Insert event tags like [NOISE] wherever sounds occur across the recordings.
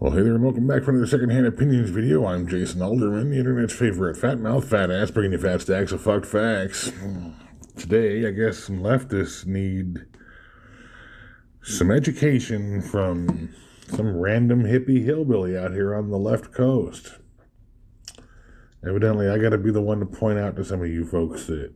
Well, hey there, and welcome back for another secondhand opinions video. I'm Jason Alderman, the internet's favorite fat mouth, fat ass, bringing you fat stacks of fucked facts. Hmm. Today, I guess some leftists need some education from some random hippie hillbilly out here on the left coast. Evidently, I got to be the one to point out to some of you folks that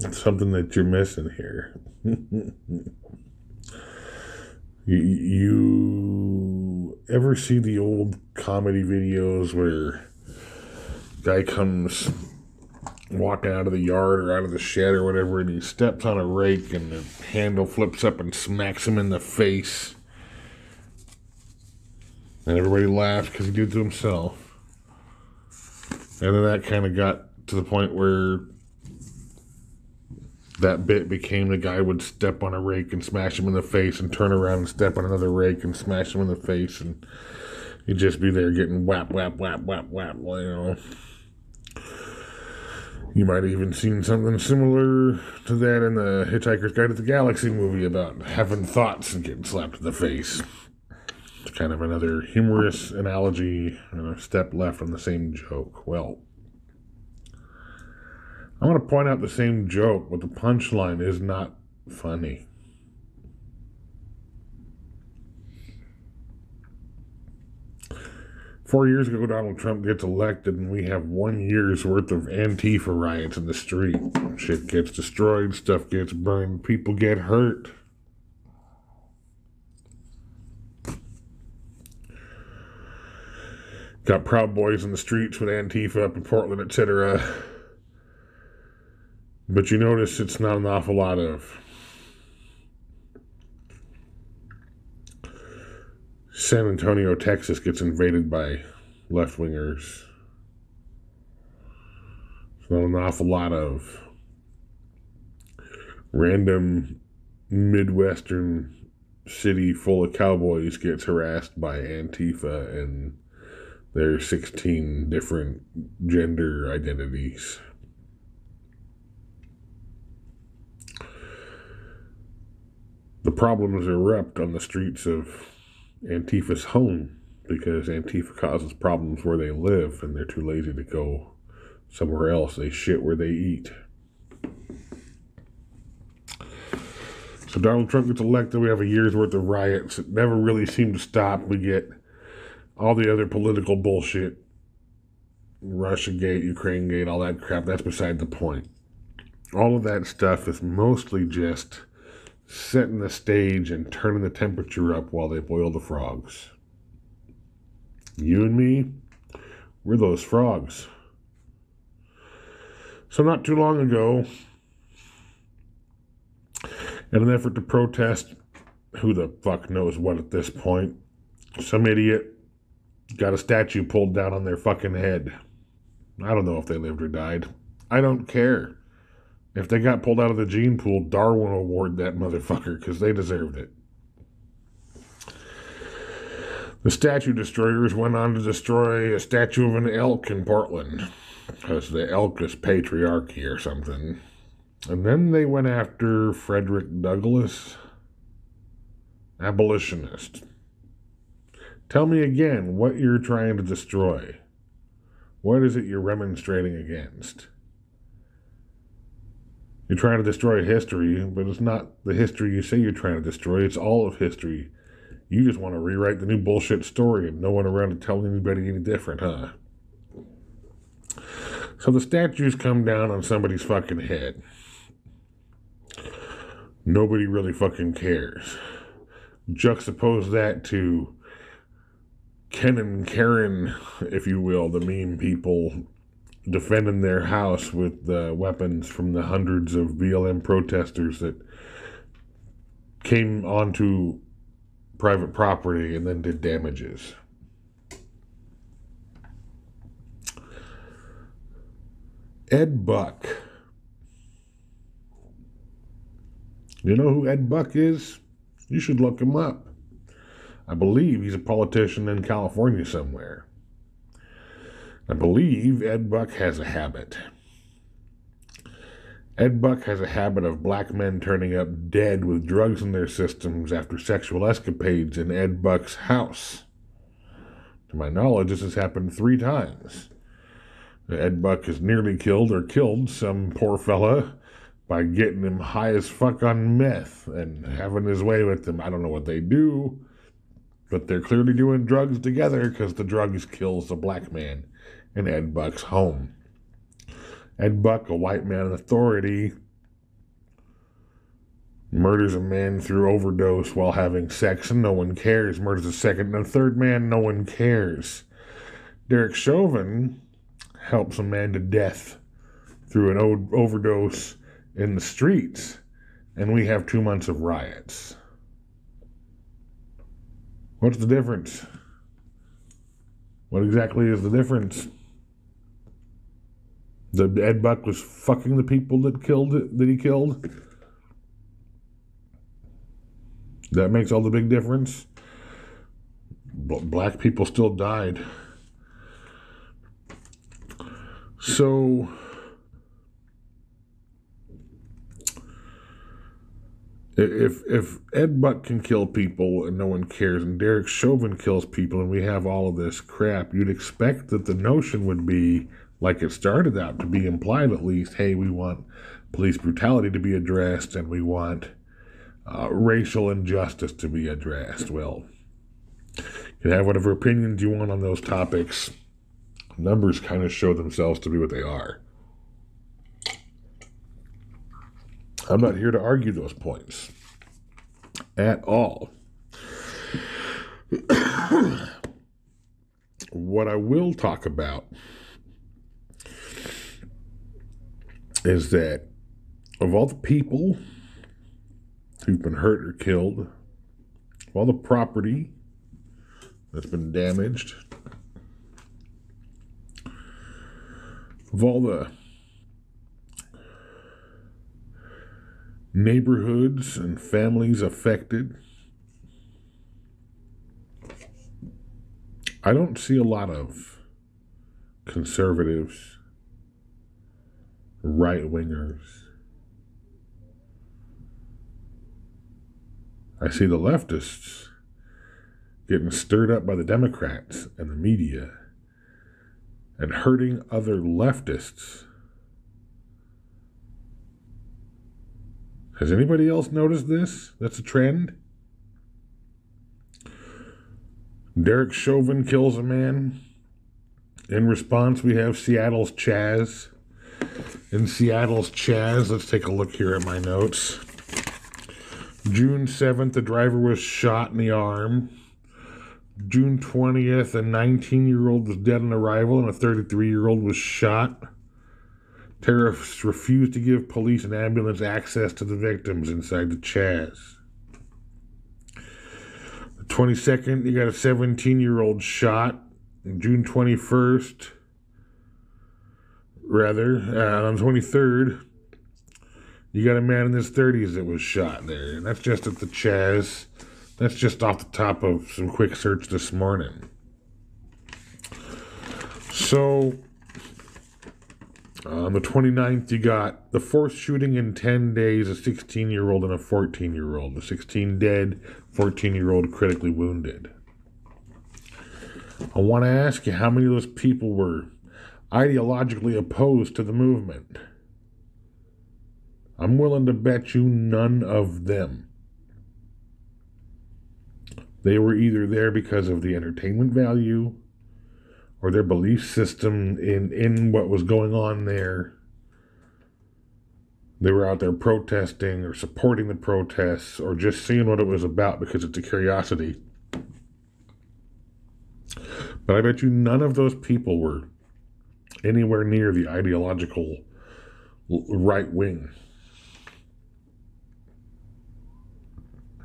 it's something that you're missing here. [LAUGHS] You, you ever see the old comedy videos where guy comes walking out of the yard or out of the shed or whatever and he steps on a rake and the handle flips up and smacks him in the face? And everybody laughs because he did it to himself. And then that kind of got to the point where that bit became the guy would step on a rake and smash him in the face and turn around and step on another rake and smash him in the face and he'd just be there getting whap whap whap whap whap you know you might have even seen something similar to that in the Hitchhiker's Guide to the Galaxy movie about having thoughts and getting slapped in the face. It's kind of another humorous analogy and a step left on the same joke. Well, I want to point out the same joke, but the punchline is not funny. Four years ago, Donald Trump gets elected, and we have one year's worth of Antifa riots in the street. Shit gets destroyed, stuff gets burned, people get hurt. Got Proud Boys in the streets with Antifa up in Portland, etc. But you notice it's not an awful lot of San Antonio, Texas gets invaded by left wingers. It's not an awful lot of random Midwestern city full of cowboys gets harassed by Antifa and their 16 different gender identities. The problems erupt on the streets of Antifa's home because Antifa causes problems where they live and they're too lazy to go somewhere else. They shit where they eat. So Donald Trump gets elected. We have a year's worth of riots. It never really seem to stop. We get all the other political bullshit. Russia Gate, Ukraine Gate, all that crap. That's beside the point. All of that stuff is mostly just setting the stage and turning the temperature up while they boil the frogs. You and me, we're those frogs. So, not too long ago, in an effort to protest who the fuck knows what at this point, some idiot got a statue pulled down on their fucking head. I don't know if they lived or died. I don't care. If they got pulled out of the gene pool, Darwin award that motherfucker because they deserved it. The statue destroyers went on to destroy a statue of an elk in Portland because the elk is patriarchy or something. And then they went after Frederick Douglass, abolitionist. Tell me again what you're trying to destroy. What is it you're remonstrating against? You're trying to destroy history, but it's not the history you say you're trying to destroy. It's all of history. You just want to rewrite the new bullshit story and no one around to tell anybody any different, huh? So the statues come down on somebody's fucking head. Nobody really fucking cares. Juxtapose that to Ken and Karen, if you will, the meme people defending their house with uh, weapons from the hundreds of BLM protesters that came onto private property and then did damages. Ed Buck. You know who Ed Buck is? You should look him up. I believe he's a politician in California somewhere. I believe Ed Buck has a habit. Ed Buck has a habit of black men turning up dead with drugs in their systems after sexual escapades in Ed Buck's house. To my knowledge, this has happened three times. Ed Buck has nearly killed or killed some poor fella by getting him high as fuck on meth and having his way with them. I don't know what they do, but they're clearly doing drugs together because the drugs kills the black man in Ed Buck's home. Ed Buck, a white man in authority, murders a man through overdose while having sex and no one cares. Murders a second and a third man, no one cares. Derek Chauvin helps a man to death through an overdose in the streets, and we have two months of riots. What's the difference? What exactly is the difference? The Ed Buck was fucking the people that killed it, that he killed. That makes all the big difference. Black people still died. So if if Ed Buck can kill people and no one cares, and Derek Chauvin kills people, and we have all of this crap, you'd expect that the notion would be like it started out to be implied at least. Hey, we want police brutality to be addressed, and we want uh, racial injustice to be addressed. Well, you can have whatever opinions you want on those topics. Numbers kind of show themselves to be what they are. I'm not here to argue those points at all. [COUGHS] what I will talk about is that of all the people who've been hurt or killed, of all the property that's been damaged, of all the neighborhoods and families affected. I don't see a lot of conservatives, right wingers. I see the leftists getting stirred up by the Democrats and the media and hurting other leftists Has anybody else noticed this? That's a trend. Derek Chauvin kills a man. In response, we have Seattle's Chaz. In Seattle's Chaz, let's take a look here at my notes. June 7th, the driver was shot in the arm. June 20th, a 19 year old was dead on arrival and a 33 year old was shot. Terrorists refused to give police and ambulance access to the victims inside the Chaz. The 22nd, you got a 17 year old shot. June 21st, rather, uh, on the 23rd, you got a man in his 30s that was shot there. And that's just at the Chaz. That's just off the top of some quick search this morning. So, on the 29th, you got the fourth shooting in 10 days, a 16 year old and a 14 year old. The 16 dead, 14 year old critically wounded. I want to ask you how many of those people were ideologically opposed to the movement? I'm willing to bet you none of them. They were either there because of the entertainment value or their belief system in in what was going on there. They were out there protesting or supporting the protests or just seeing what it was about because it's a curiosity. But I bet you none of those people were anywhere near the ideological right wing.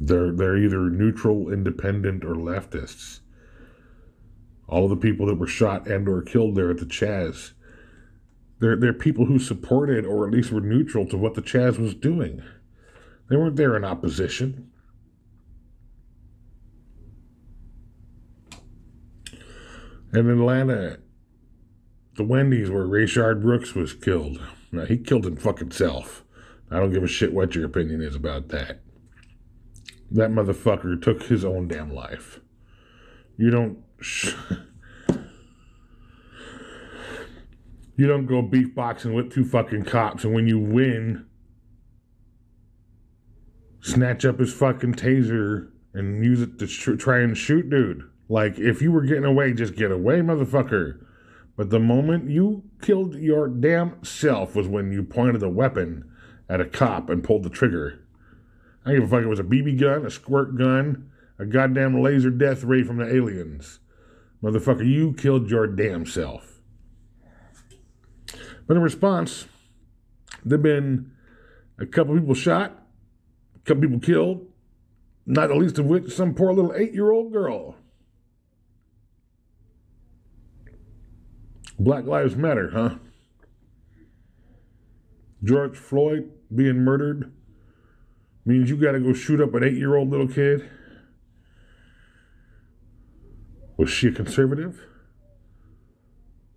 They're they're either neutral, independent, or leftists all of the people that were shot and or killed there at the Chaz. They're, they're people who supported or at least were neutral to what the Chaz was doing. They weren't there in opposition. And Atlanta, the Wendy's where Rayshard Brooks was killed. Now, he killed his fucking self. I don't give a shit what your opinion is about that. That motherfucker took his own damn life. You don't. Sh- you don't go beef boxing with two fucking cops, and when you win, snatch up his fucking taser and use it to sh- try and shoot dude. Like, if you were getting away, just get away, motherfucker. But the moment you killed your damn self was when you pointed a weapon at a cop and pulled the trigger. I don't give a fuck it was a BB gun, a squirt gun, a goddamn laser death ray from the aliens. Motherfucker, you killed your damn self. But in response, there've been a couple people shot, a couple people killed, not the least of which some poor little eight year old girl. Black Lives Matter, huh? George Floyd being murdered means you got to go shoot up an eight year old little kid? Was she a conservative?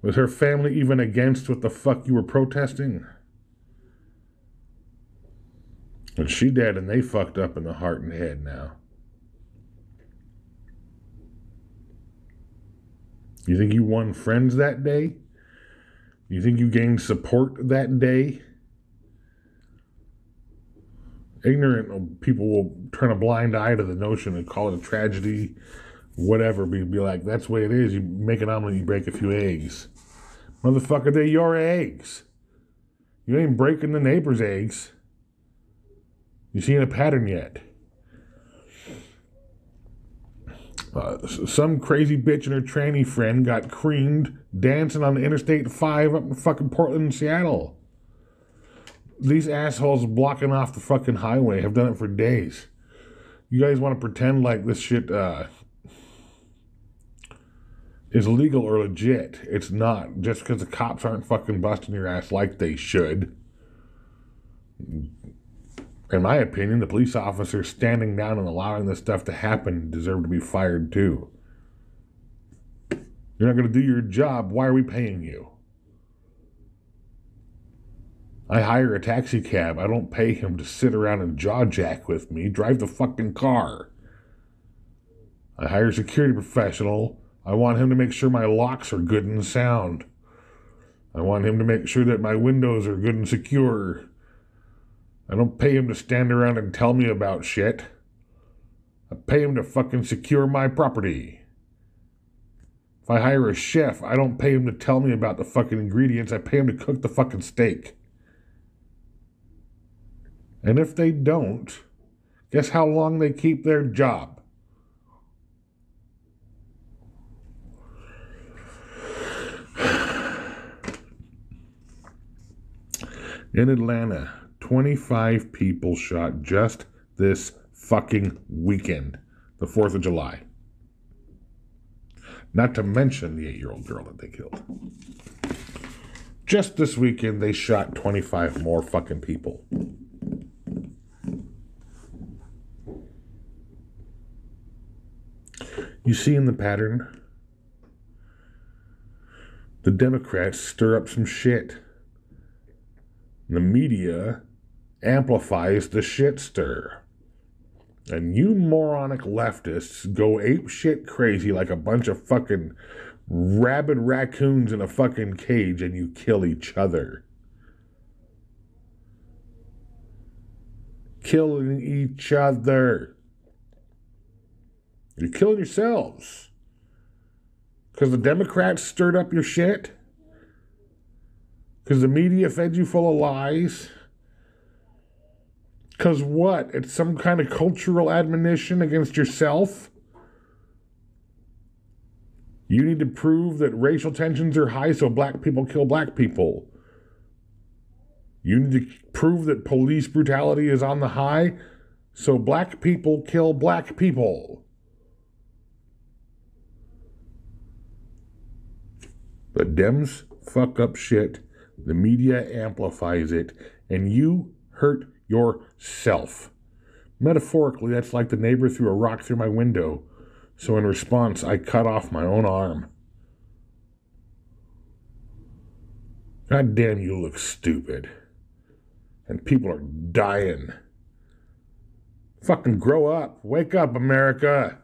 Was her family even against what the fuck you were protesting? And she dead and they fucked up in the heart and head now. You think you won friends that day? You think you gained support that day? Ignorant people will turn a blind eye to the notion and call it a tragedy, whatever. Be, be like, that's the way it is. You make an omelet, you break a few eggs. Motherfucker, they're your eggs. You ain't breaking the neighbor's eggs. You seeing a pattern yet? Uh, some crazy bitch and her tranny friend got creamed dancing on the Interstate 5 up in fucking Portland and Seattle. These assholes blocking off the fucking highway have done it for days. You guys want to pretend like this shit uh, is legal or legit. It's not. Just because the cops aren't fucking busting your ass like they should in my opinion, the police officers standing down and allowing this stuff to happen deserve to be fired too. You're not going to do your job. Why are we paying you? I hire a taxi cab. I don't pay him to sit around and jaw jack with me. Drive the fucking car. I hire a security professional. I want him to make sure my locks are good and sound. I want him to make sure that my windows are good and secure. I don't pay him to stand around and tell me about shit. I pay him to fucking secure my property. If I hire a chef, I don't pay him to tell me about the fucking ingredients. I pay him to cook the fucking steak. And if they don't, guess how long they keep their job? [SIGHS] In Atlanta, 25 people shot just this fucking weekend, the 4th of July. Not to mention the eight year old girl that they killed. Just this weekend, they shot 25 more fucking people. You see in the pattern? The Democrats stir up some shit. The media amplifies the shit stir. And you moronic leftists go ape shit crazy like a bunch of fucking rabid raccoons in a fucking cage and you kill each other. Killing each other. You're killing yourselves. Because the Democrats stirred up your shit? Because the media fed you full of lies? Because what? It's some kind of cultural admonition against yourself? You need to prove that racial tensions are high so black people kill black people. You need to prove that police brutality is on the high so black people kill black people. The Dems fuck up shit, the media amplifies it, and you hurt yourself. Metaphorically, that's like the neighbor threw a rock through my window, so in response, I cut off my own arm. God damn, you look stupid. And people are dying. Fucking grow up. Wake up, America.